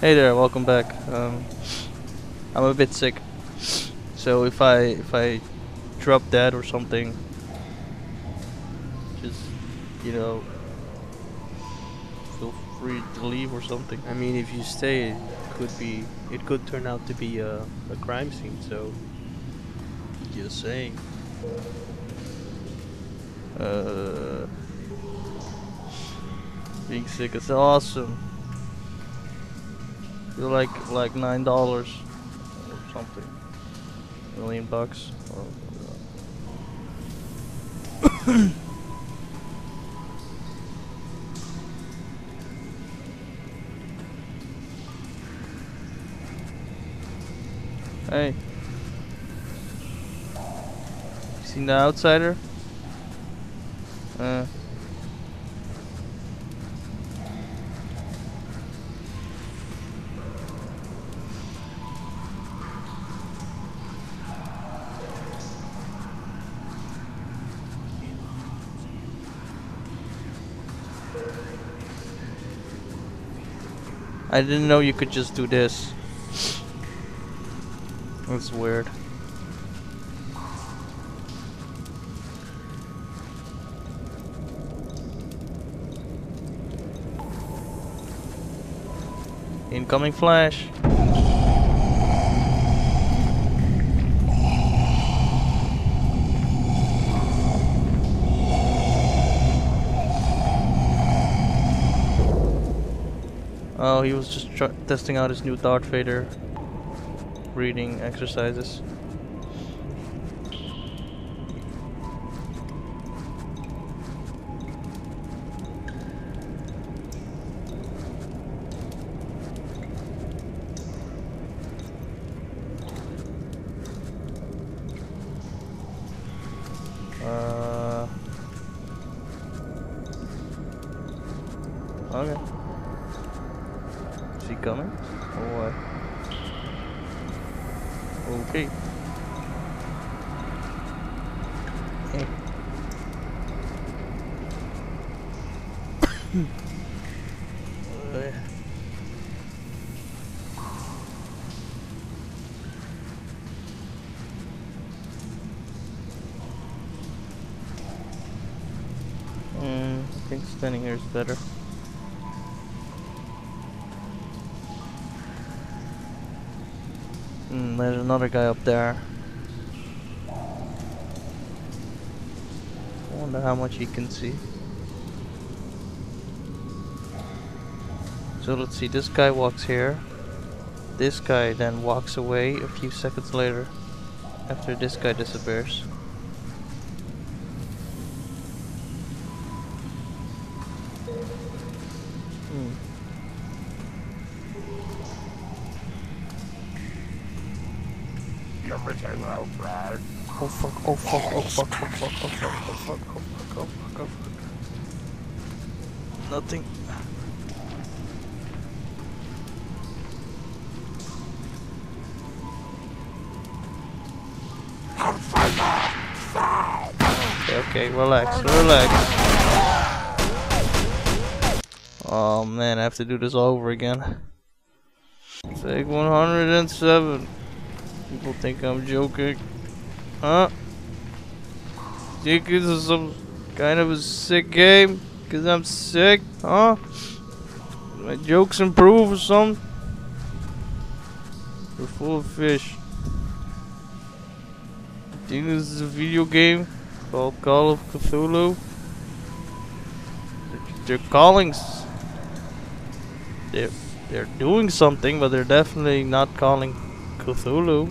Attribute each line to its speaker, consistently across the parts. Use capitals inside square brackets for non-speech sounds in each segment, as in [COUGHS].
Speaker 1: Hey there, welcome back. Um, I'm a bit sick, so if I if I drop dead or something, just you know, feel free to leave or something.
Speaker 2: I mean, if you stay, it could be, it could turn out to be a, a crime scene. So,
Speaker 1: Just saying. Uh, being sick is awesome. Like like nine dollars or something, million bucks. Or, [COUGHS] hey, seen the outsider? Uh. I didn't know you could just do this. That's weird. Incoming flash. Oh, he was just testing out his new Darth Vader reading exercises. Standing here is better. Mm, there's another guy up there. I wonder how much he can see. So let's see, this guy walks here. This guy then walks away a few seconds later after this guy disappears. Fuck, oh fuck, oh fuck, oh fuck, oh fuck, oh fuck, oh fuck, oh fuck. Nothing. Okay, okay, relax, relax. Oh man, I have to do this all over again. Take 107. People think I'm joking. Huh? Think this is some kind of a sick game? Cause I'm sick? Huh? My jokes improve or something? You're full of fish. Think this is a video game called Call of Cthulhu? They're, they're calling. They're they're doing something, but they're definitely not calling Cthulhu.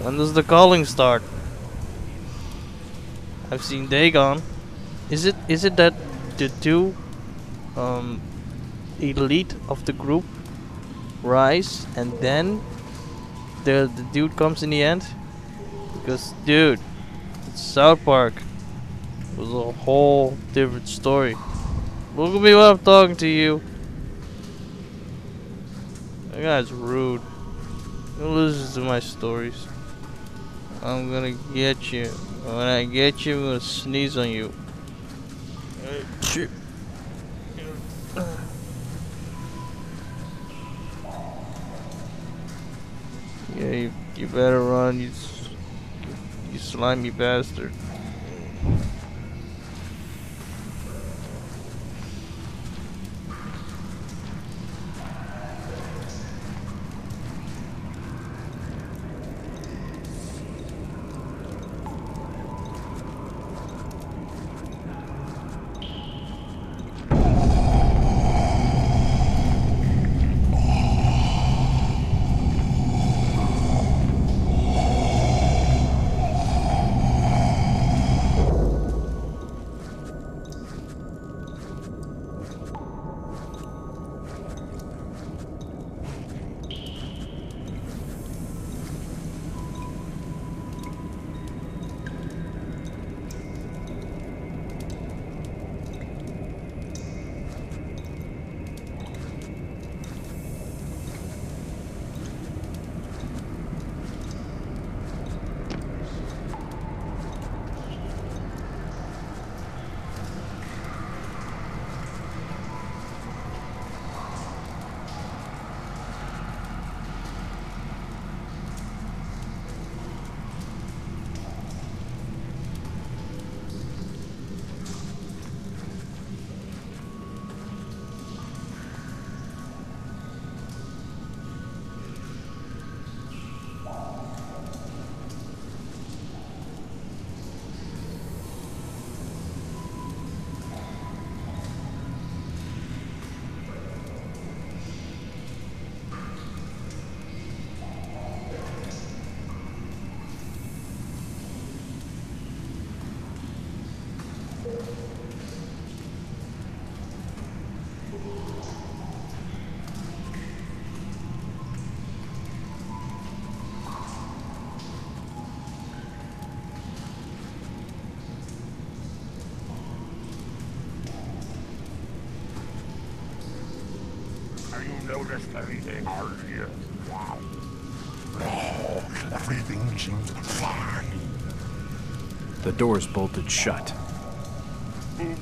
Speaker 1: When does the calling start? I've seen Dagon. Is it is it that the two um elite of the group rise and then the the dude comes in the end? Because dude, South Park it was a whole different story. Look at me while I'm talking to you. That guy's rude. Don't listen to my stories. I'm gonna get you. When I get you, I'm gonna sneeze on you. Yeah, you, you better run, you, you slimy bastard.
Speaker 3: Noticed anything? Wow. No, everything seems fine.
Speaker 4: The door's bolted shut.
Speaker 3: Move.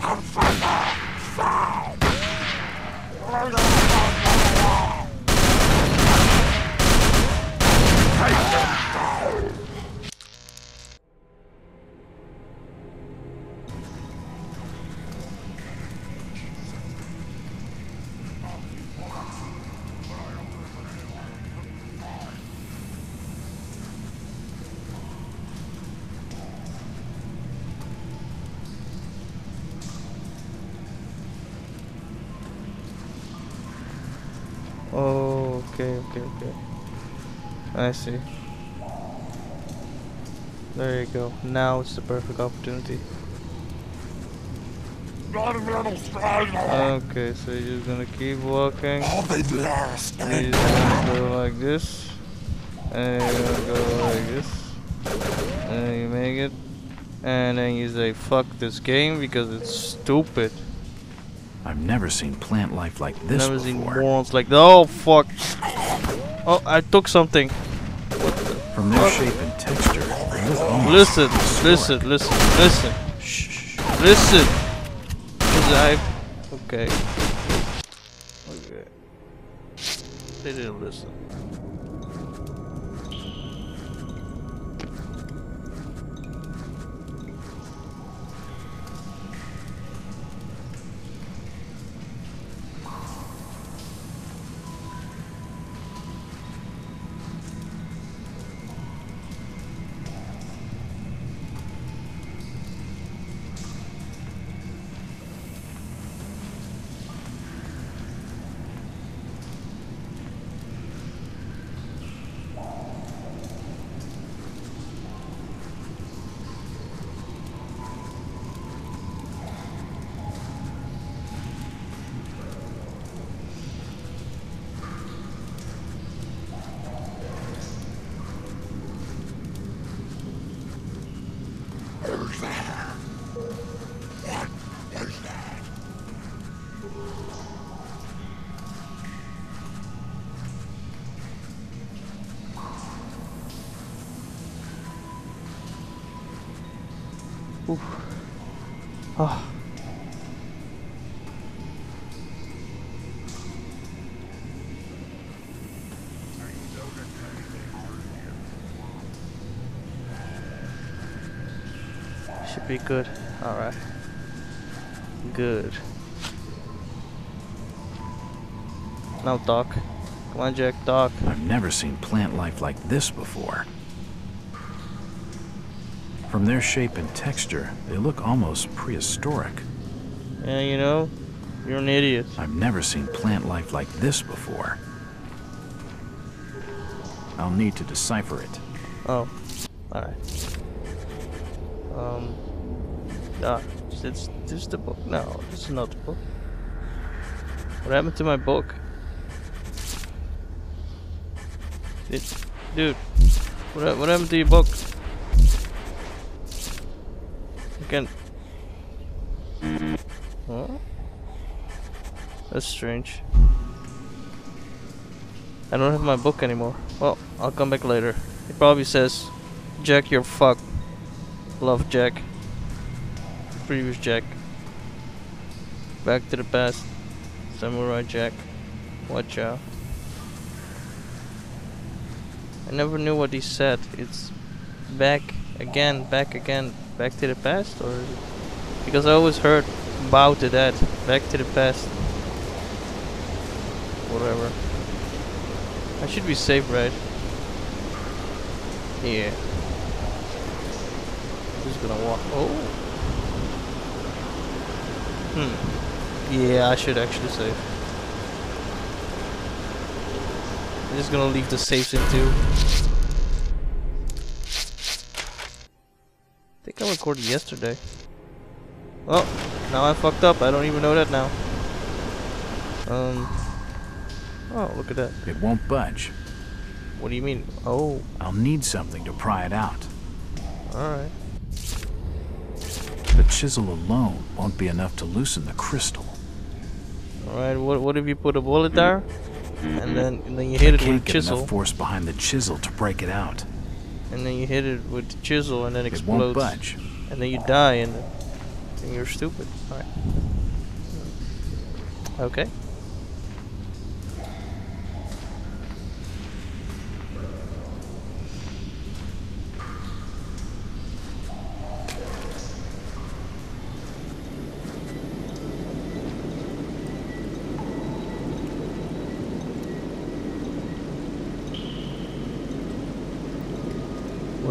Speaker 3: What was that?
Speaker 1: I see. There you go. Now it's the perfect opportunity.
Speaker 3: Not a little strider!
Speaker 1: Okay, so you're just gonna keep walking.
Speaker 3: Lost!
Speaker 1: You're just gonna go like this. And you're gonna go like this. And you make it. And then you say, fuck this game because it's stupid.
Speaker 4: I've never seen plant life like this
Speaker 1: Never seen
Speaker 4: before.
Speaker 1: morons like that. Oh, fuck. Oh, I took something.
Speaker 4: From their shape and texture, they look
Speaker 1: Listen, listen, listen, listen,
Speaker 4: Shh, shh, shh.
Speaker 1: I. Okay. Okay. They didn't listen. Should be good. Alright. Good. Now, Doc. Come on, Jack. Doc.
Speaker 4: I've never seen plant life like this before. From their shape and texture, they look almost prehistoric.
Speaker 1: Yeah, you know, you're an idiot.
Speaker 4: I've never seen plant life like this before. I'll need to decipher it.
Speaker 1: Oh, alright. Um, ah, is this, this the book? No, this is not the book. What happened to my book? Did, dude, what, what happened to your book? You can. Huh? That's strange. I don't have my book anymore. Well, I'll come back later. It probably says, Jack, you're fucked. Love, Jack. Previous Jack. Back to the past. Samurai Jack. Watch out. I never knew what he said. It's back again, back again, back to the past? Or Because I always heard bow to that. Back to the past. Whatever. I should be safe, right? Yeah. Just gonna walk. Oh. Hmm. Yeah, I should actually save. I'm just gonna leave the saves in too. I think I recorded yesterday. Oh, now I fucked up. I don't even know that now. Um. Oh, look at that.
Speaker 4: It won't budge.
Speaker 1: What do you mean? Oh,
Speaker 4: I'll need something to pry it out.
Speaker 1: alright.
Speaker 4: The chisel alone won't be enough to loosen the crystal.
Speaker 1: Alright, what, what if you put a bullet there? And then and then you hit
Speaker 4: I
Speaker 1: it
Speaker 4: can't
Speaker 1: with
Speaker 4: get
Speaker 1: chisel.
Speaker 4: enough force behind the chisel to break it out.
Speaker 1: And then you hit it with the chisel and then it
Speaker 4: It won't budge.
Speaker 1: And then you die and, and you're stupid. Alright. Okay.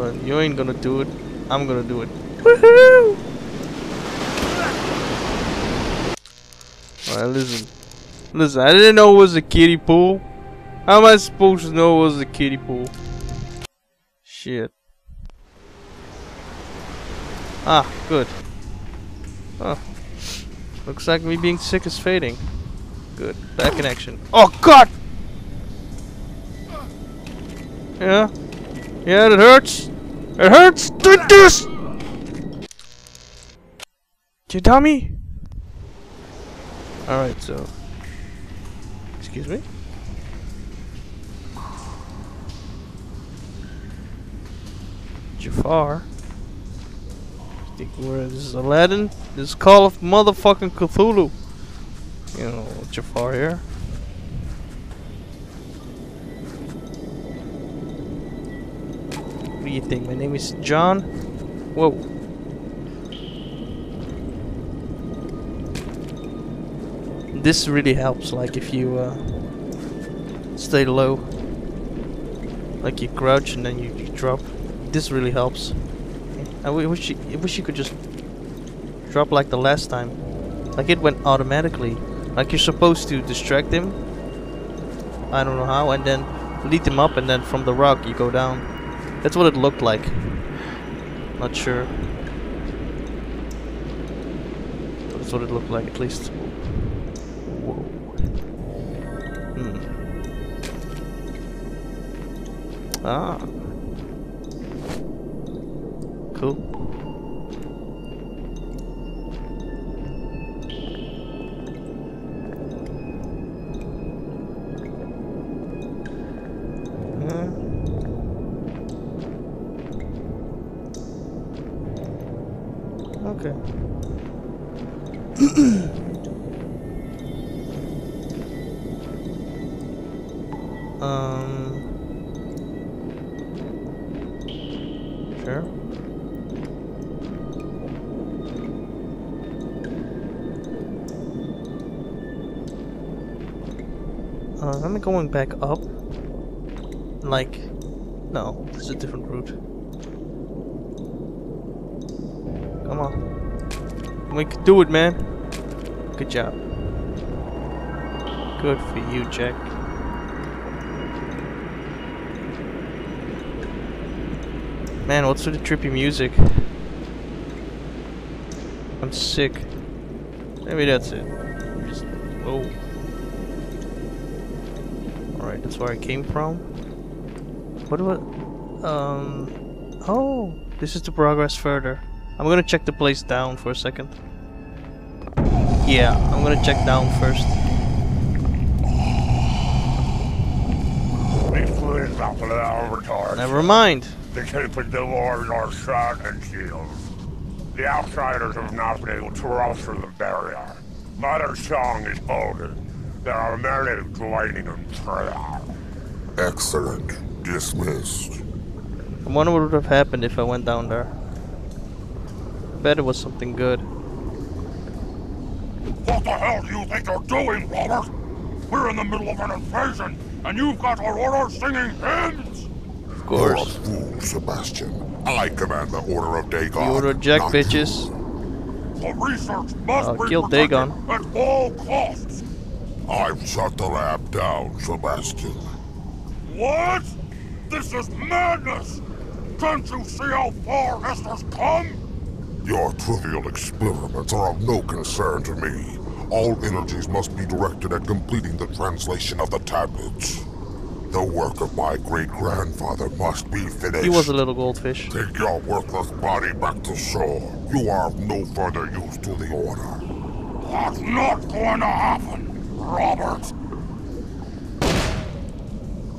Speaker 1: Well, you ain't gonna do it. I'm gonna do it. Woohoo! Alright, listen. Listen, I didn't know it was a kiddie pool. How am I supposed to know it was a kiddie pool? Shit. Ah, good. Oh. Looks like me being sick is fading. Good. Back in action. Oh god! Yeah? Yeah, it hurts. It hurts. Do this. You dummy. All right, so. Excuse me. Jafar. I Think where this is Aladdin? This is Call of motherfucking Cthulhu. You know, Jafar here. What do you think? My name is John. Whoa. This really helps, like if you uh, stay low, like you crouch and then you, you drop. This really helps. I wish you, I wish you could just drop like the last time, like it went automatically, like you're supposed to distract him. I don't know how, and then lead him up, and then from the rock you go down. That's what it looked like. Not sure. That's what it looked like, at least. Whoa. Hmm. Ah. Cool. Uh, am I going back up? Like, no, this is a different route. Come on. We can do it, man. Good job. Good for you, Jack. Man, what's with the trippy music? I'm sick. Maybe that's it. Just, whoa. Alright, that's where I came from. What I... Um... Oh! This is to progress further. I'm gonna check the place down for a second. Yeah, I'm gonna check down first.
Speaker 5: These fools are full of retards.
Speaker 1: Never mind.
Speaker 5: They keep the wars our shot and shields. The outsiders have not been able to cross through the barrier. Mother Song is holding. There are many joining in prayer. Excellent. Dismissed.
Speaker 1: I wonder what would have happened if I went down there. I bet it was something good.
Speaker 5: What the hell do you think you're doing, Robert? We're in the middle of an invasion, and you've got our order singing hymns?
Speaker 1: Of course.
Speaker 5: fool, Sebastian. I command the Order of Dagon.
Speaker 1: You Order Jack,
Speaker 5: not
Speaker 1: bitches.
Speaker 5: The research must
Speaker 1: I'll
Speaker 5: be
Speaker 1: kill Dagon.
Speaker 5: at all costs. I've shut the lab down, Sebastian. What? This is madness! Can't you see how far Esther's come? Your trivial experiments are of no concern to me. All energies must be directed at completing the translation of the tablets. The work of my great-grandfather must be finished.
Speaker 1: He was a little goldfish.
Speaker 5: Take your worthless body back to shore. You are of no further use to the Order. That's not going to happen, Robert.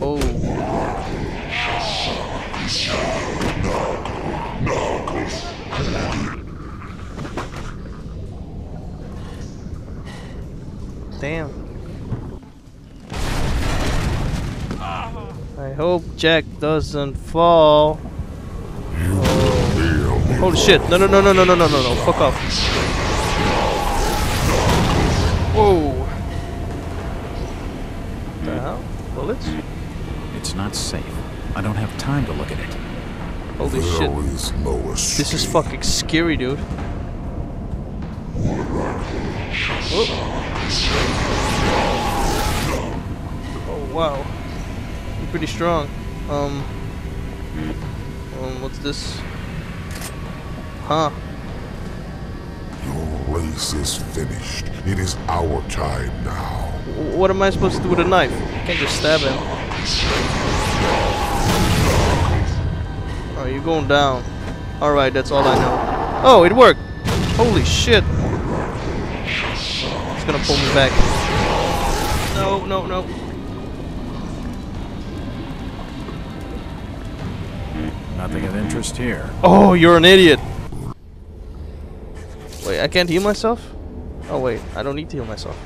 Speaker 1: Oh. Damn. Hope Jack doesn't fall. Oh. Holy shit. No, no, no, no, no, no, no, no, no. Fuck off. Whoa. The hell? Bullets?
Speaker 4: It's not safe. I don't have time to look at it.
Speaker 1: Holy shit.
Speaker 5: is no.
Speaker 1: This is fucking scary, dude. Oh. oh wow, you're pretty strong. Um, um, what's this? Huh?
Speaker 5: Your race is finished. It is our time now.
Speaker 1: What am I supposed to do with a knife? I can't just stab him. Oh, you're going down. Alright, that's all I know. Oh, it worked! Holy shit! It's gonna pull me back. No, no, no.
Speaker 4: Nothing of interest here.
Speaker 1: Oh, you're an idiot! Wait, I can't heal myself? Oh wait, I don't need to heal myself.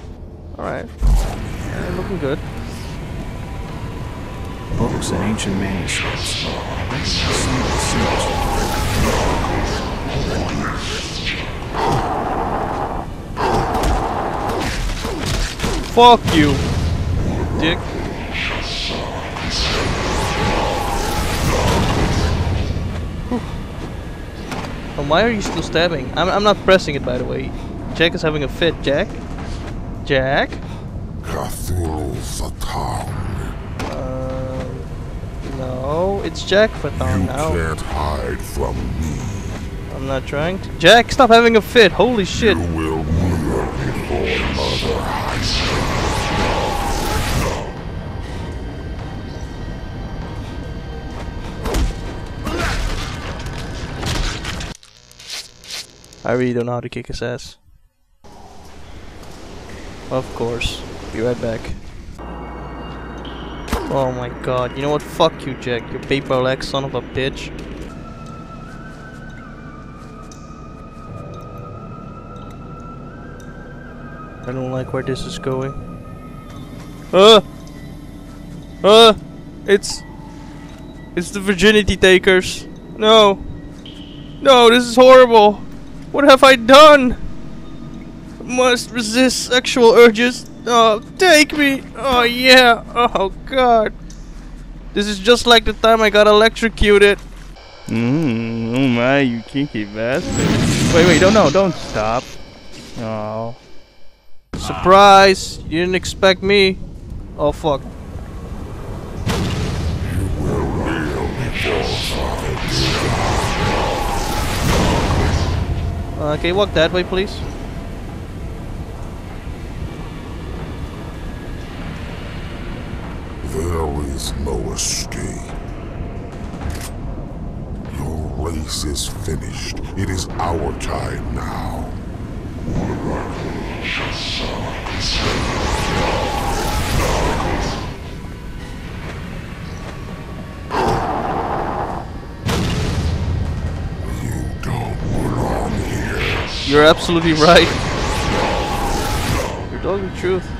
Speaker 1: Alright. I'm looking good.
Speaker 4: Books and ancient manuscripts. I recognize some of the symbols.
Speaker 1: Fuck you, dick. Oh, why are you still stabbing? I'm, I'm not pressing it, by the way. Jack is having a fit. Jack? Jack?
Speaker 5: Cthulhu Satan.
Speaker 1: Um, no, it's Jack Fatong
Speaker 5: You
Speaker 1: now.
Speaker 5: can't hide from me.
Speaker 1: I'm not trying to. Jack, stop having a fit. Holy shit.
Speaker 5: You will before Mother
Speaker 1: I really don't know how to kick his ass. Of course. Be right back. Oh my god. You know what? Fuck you, Jack. You paper leg son of a bitch. I don't like where this is going. Uh! Uh! It's... It's the virginity takers. No! No, this is horrible! What have I done? Must resist sexual urges. Oh, take me! Oh yeah! Oh god! This is just like the time I got electrocuted.
Speaker 6: Mm, oh my, you kinky bastard. Wait, wait, don't, no, don't stop. Oh.
Speaker 1: Surprise! You didn't expect me. Oh fuck. Uh, can you walk that way, please?
Speaker 5: There is no escape. Your race is finished. It is our time now. You
Speaker 1: You're absolutely right. You're telling the truth.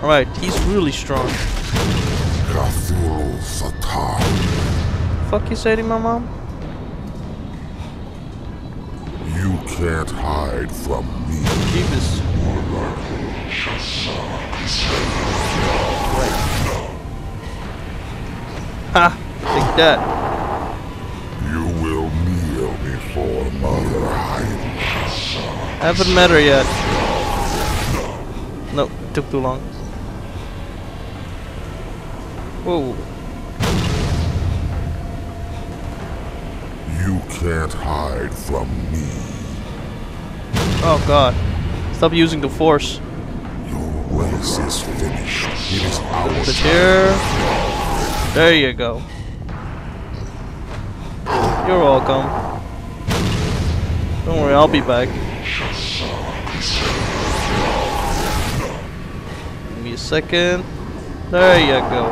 Speaker 1: Alright, he's really strong. Fuck you say to my mom?
Speaker 5: You can't hide from me.
Speaker 1: Jeebus. Right. Ha! Take that.
Speaker 5: You will kneel before
Speaker 1: Haven't met her yet. No, took too long. Whoa.
Speaker 5: You can't hide from me.
Speaker 1: Oh god. Stop using the force.
Speaker 5: Your race is finished. It is our
Speaker 1: The
Speaker 5: time.
Speaker 1: chair. There you go. You're welcome. Don't worry, I'll be back. Give me a second. There you go.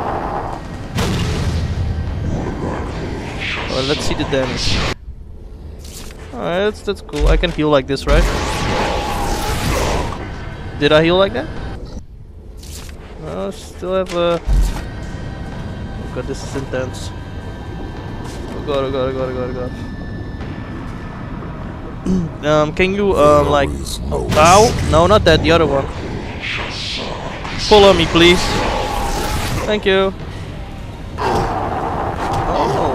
Speaker 1: Alright, let's see the damage. Alright, that's, that's cool. I can heal like this, right? Did I heal like that? No, still have a... Oh god, this is intense. Oh god, oh god, oh god, oh god, oh god. Um, can you, um, like...
Speaker 5: No
Speaker 1: Ow! No, not that, the other one. Pull on me, please. Thank you. Oh,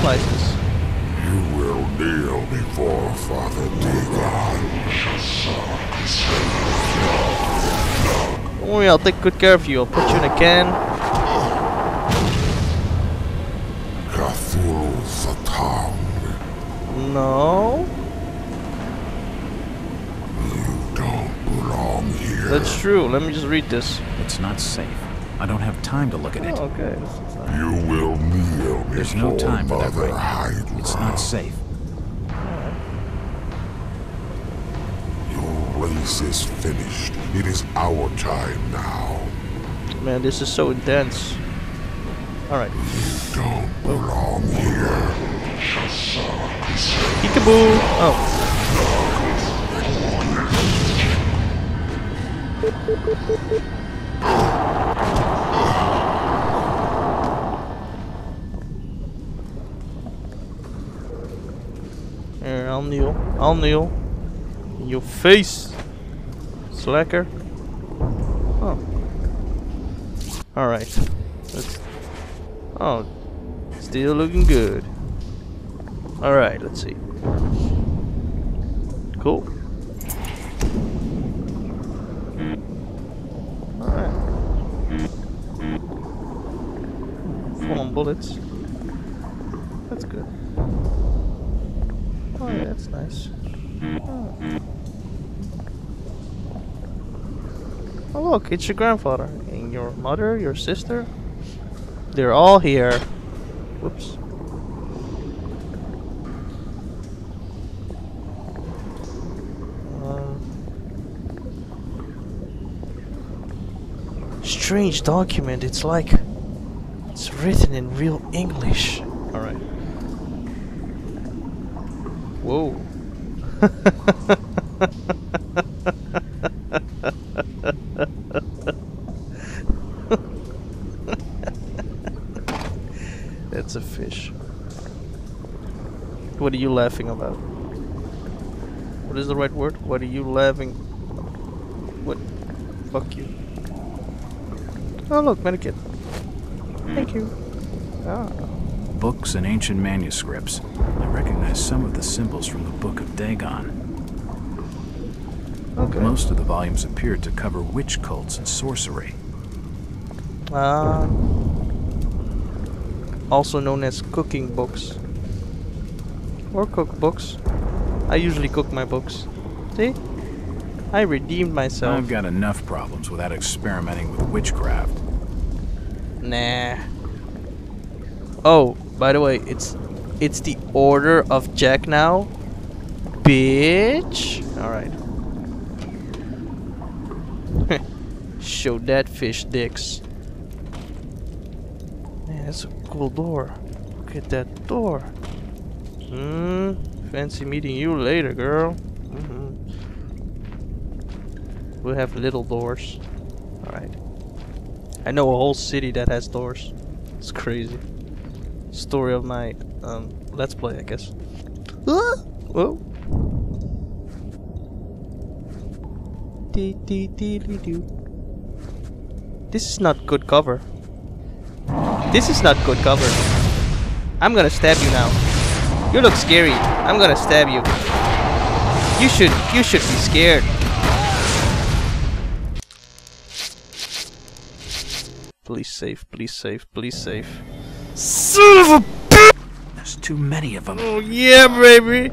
Speaker 1: slices.
Speaker 5: You will kneel before Father Dagon.
Speaker 1: Don't worry, I'll take good care of you. I'll put you in a can. No.
Speaker 5: You don't belong here.
Speaker 1: That's true. Let me just read this.
Speaker 4: It's not safe. I don't have time to look at it.
Speaker 1: Oh, okay. This is not-
Speaker 5: You will kneel
Speaker 4: There's no time for that right now. It's not safe.
Speaker 5: Your race is finished. It is our time now.
Speaker 1: Man, this is so intense. Alright.
Speaker 5: Don't belong here.
Speaker 1: Peekaboo! Oh. Here, I'll kneel. I'll kneel. In your face, slacker. Oh. Alright. Let's. Oh. Still looking good. Alright, let's see. Cool. Bullets. That's good. Oh yeah, that's nice. Oh. Oh look, it's your grandfather. And your mother, your sister. They're all here. Whoops. Um, strange document. It's like written in real English. All right. Whoa. That's a fish. What are you laughing about? What is the right word? What are you laughing? What? Fuck you. Oh look, medikit. Thank you. Ah.
Speaker 4: Books and ancient manuscripts. I recognize some of the symbols from the Book of Dagon.
Speaker 1: Okay.
Speaker 4: Most of the volumes appeared to cover witch cults and sorcery.
Speaker 1: Ah. also known as cooking books. Or cookbooks. I usually cook my books. See? I redeemed myself.
Speaker 4: I've got enough problems without experimenting with witchcraft.
Speaker 1: Nah. Oh, by the way, it's it's the order of Jack now. Bitch. All right. [LAUGHS] Show that fish dicks. Man, that's a cool door. Look at that door. Hmm. Fancy meeting you later, girl. hmm We'll have little doors. I know a whole city that has doors. It's crazy. Story of my um let's play, I guess. Ah! Whoa. This is not good cover. This is not good cover. I'm gonna stab you now. You look scary. I'm gonna stab you. You should you should be scared. Please save, please save, please save. Son of a
Speaker 4: There's too many of them.
Speaker 1: Oh yeah, baby.